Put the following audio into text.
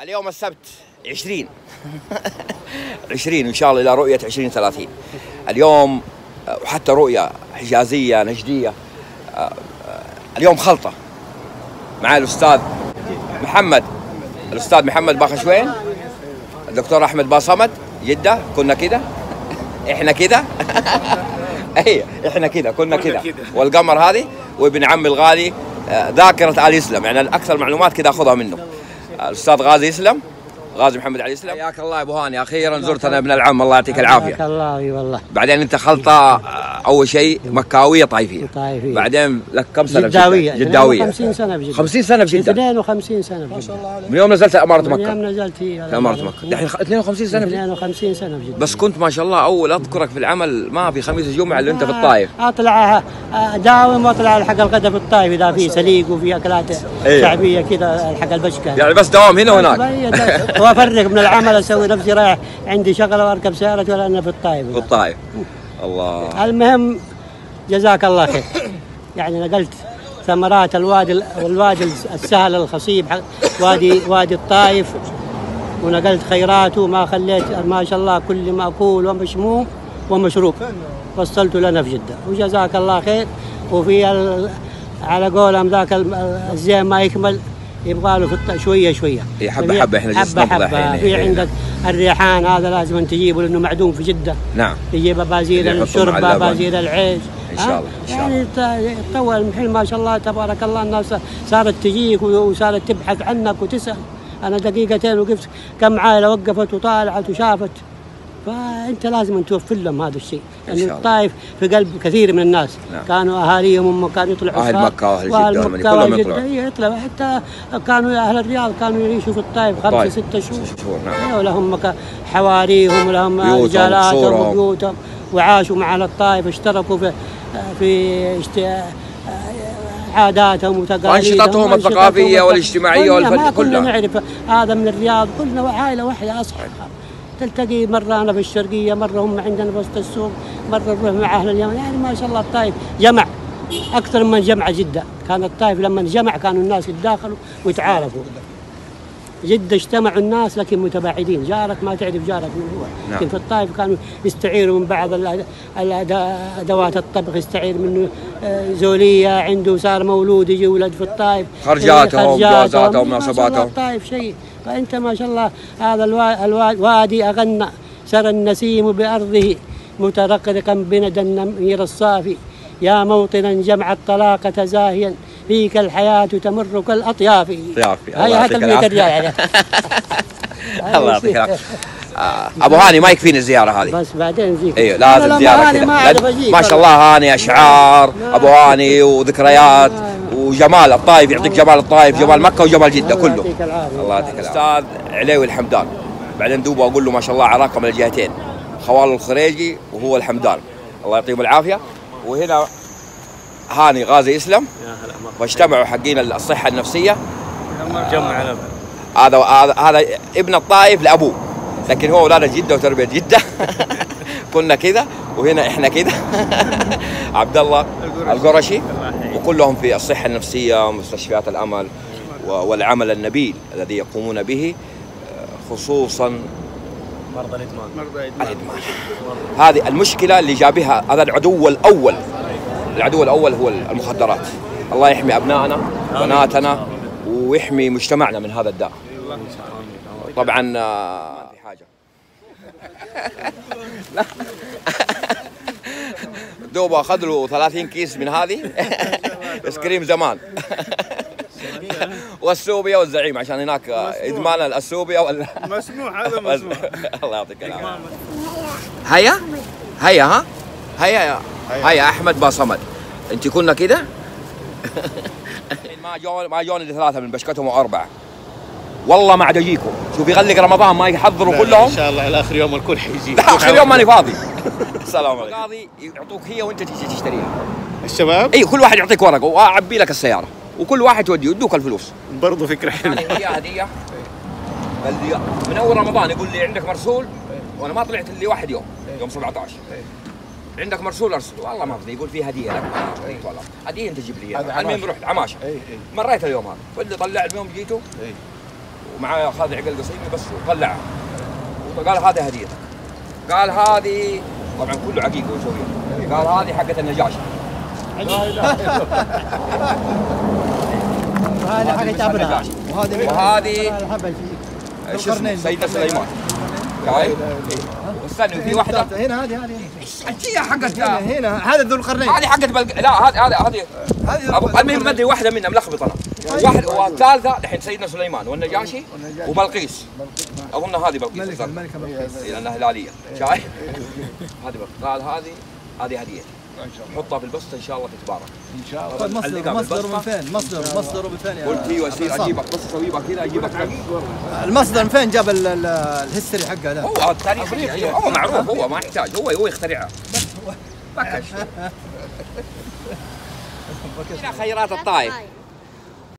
اليوم السبت 20 20 إن شاء الله إلى رؤية 2030 اليوم آه، وحتى رؤية حجازية نجدية. آه، آه، اليوم خلطة مع الأستاذ محمد. الأستاذ محمد باخشوين الدكتور أحمد باصمد جدة كنا كده؟ إحنا كده؟ اي إحنا كده كنا كده. والقمر هذه وابن عمي الغالي ذاكرة آل اسلم يعني الاكثر معلومات كده أخذها منه. الأستاذ غازي اسلم غازي محمد علي اسلم حياك الله يا أبو هاني أخيرا زرتنا ابن العم الله يعطيك حياك العافية. الله أي والله. بعدين انت خلطة آه، أول شيء مكاوية طائفيه طائفية. بعدين لك كم سنة جدة؟ جداوية. 50 سنة بجدة. 50 سنة في جده 52 سنة بجدة. من يوم نزلت إمارة من يوم مكه نزلت هي في إمارة مكة. دحين 52 سنة في جدة. 52 سنة بجدة. بس كنت ما شاء الله أول أذكرك في العمل ما في خميس الجمعة اللي أنت في الطايف أطلع اداوم وأطلع حق الغداء في الطايف إذا في سليق وفي أكلات إيه. شعبية كذا حق البشكة. يعني بس دوام هنا وهناك وأفرق من العمل أسوي نفسي رايح عندي شغله وأركب سيارتي ولا أنا في الطايف. في الطايف. الله. المهم جزاك الله خير. يعني نقلت ثمرات الوادي الوادي السهل الخصيب وادي وادي الطايف ونقلت خيراته ما خليت ما شاء الله كل مأكول ومشموم ومشروب وصلته لنا في جدة. وجزاك الله خير. وفي. على قولهم ذاك ال- الزين ما يكمل. يبغى له في الط- شوية شوية. إيه، حبة حبة، إحنا جالسين حبه حبة. الحين، في إيه. عندك الريحان هذا لازم تجيبه لأنه معدوم في جدة. نعم. يجيب بازير اللي يحطوا الشرب مع اللبن. بازير العيش. إن شاء؟ الله، إن شاء يعني ت- تطور الحين ما شاء الله تبارك الله الناس صارت تجيك وصارت تبحث عنك وتسأل. أنا دقيقتين وقفت. كم عائلة وقفت وطالعت وشافت. فأنت لازم توفر لهم هذا الشيء لأن الله. الطائف في قلب كثير من الناس نعم. كانوا أهاليهم هم كانوا يطلعوا جدة وأهل والمدينة، مكة كلهم يطلعوا. إيه، يطلعوا حتى كانوا أهل الرياض كانوا يعيشوا في الطائف خمسة طيب. ستة شهور شهور نعم ولهم مك- حواريهم ولهم رجالاتهم. وبيوتهم وعاشوا مع أهل الطائف اشتركوا في في عاداتهم وتقاليدهم الثقافية والت- والإجتماعية كلنا ما والفن- كلنا كلها. نعرف هذا من الرياض كلنا عائلة واحدة أصحاب تلتقي مرة أنا في الشرقية مرة هم عندنا في وسط السوق مرة نروح مع أهل اليمن. يعني ما شاء الله الطائف جمع أكثر من جمع جدة. كان الطائف لما جمع كانوا الناس يتداخلوا ويتعارفوا. جدة اجتمعوا الناس لكن متباعدين. جارك ما تعرف جارك من هو. نعم. لكن في الطائف كانوا يستعيروا من بعض أدوات الطبخ يستعير منه آه، زولية عنده صار مولود يجي ولد في الطائف خرجاتهم،. جوازاتهم، مناسباتهم. الطائف شيء. فأنت ما شاء الله هذا الوا- الوا- الوادي أغنى سرى النسيم بأرضه مترقرقا بندى النمير الصافي. يا موطنا جمع الطلاقة زاهيا فيك الحياة تمر كالأطياف. هاي هات الميت العافية. الريال. الله يعطيك العافية. آه، أبو هاني ما يكفيني الزيارة هذه؟ بس بعدين زيك أيوه لازم زيارة كذا. ما ما شاء. الله هاني أشعار أبو هاني وذكريات. وجمال الطايف يعطيك جمال الطايف جمال مكة وجمال جدة الله كله. يعطيك العافية. الله يعطيك الاستاذ عليوي الحمدان. بعدين دوبه أقول له ما شاء الله علاقه من الجهتين. خوال الخريجي وهو الحمدان. الله يعطيهم العافية. وهنا هاني غازي اسلم واجتمعوا حقين الصحة النفسية. جمع هذا هذا هذا ابن الطائف لأبوه. لكن هو أولاد جدة وتربية جدة. كنا كذا وهنا إحنا كذا. عبد الله القرشي. وكلهم في الصحة النفسية ومستشفيات الأمل و- والعمل النبيل الذي يقومون به خصوصا مرضى الإدمان. الإدمان. هذه المشكلة اللي جابها هذا العدو الأول. العدو الأول هو المخدرات. الله يحمي أبنائنا بناتنا ويحمي مجتمعنا من هذا الداء. طبعا في حاجة. دوب أخذ له 30 كيس من هذه. ايس كريم زمان والسوبيا والزعيم عشان هناك إدمان السوبيا وال مسموح هذا مسموح الله يعطيك العافية. هيا؟ هيا ها؟ هيا يا هيا. أحمد باصمد أنت كنا كده؟ ما جون ما جون ثلاثة من بشكتهم وأربعة. والله ما عاد أجيكم. شوف يغلق رمضان ما يحضروا كلهم. إن شاء الله إلى آخر يوم الكل حيجي. آخر يوم ماني فاضي. السلام عليكم. القاضي يعطوك هي وأنت تجي تشتريها. الشباب؟ اي كل واحد يعطيك ورقة وأعبي لك السيارة. وكل واحد تودي يدوك الفلوس. برضه فكرة حلوة. هديه هديه قال من أول رمضان يقول لي عندك مرسول؟ وأنا ما طلعت لي واحد يوم يوم 17 عندك مرسول أرسل. والله ما فضي يقول في هدية لك. والله هدية أنت جيب لي إياها. المهم. رحت عماشه اي اي مريت اليوم هذا. واللي طلع اليوم جيته ومعاه خالد عقل قصيمي بس وطلعها وقال هذه هديتك. قال هذه طبعا كله عقيقه وشويه قال هذه حقت النجاشي وهذا حقت ابرهه وهذه وهذه شو اسمه سيدنا سليمان شايف؟ واستنى وفي واحدة هنا هذه هذه هي حقت هنا هذا ذو القرنين هذه حقت بلق... لا هذه هذه هذه هذه المهم ما ادري واحدة منها ملخبط أنا واحد والثالثه الحين سيدنا سليمان والنجاشي وبلقيس اظن هذه بلقيس. الملكة بلقيس لانها هلاليه شايف؟ هذه بلقيس هذه هذه هديه حطها في البسطه إن شاء الله تتبارك. إن شاء الله. طيب مصدر مصدر. من فين؟ مصدر مصدر من فين قلت أيوه يصير؟ أجيبك بس اسويها كذا أجيبك المصدر من فين؟ جاب ال- ال- الهيستوري حقه ذا؟ هو التاريخ أيوة، هو معروف هو ما يحتاج هو هو يخترعها. بكش هنا خيرات الطائف.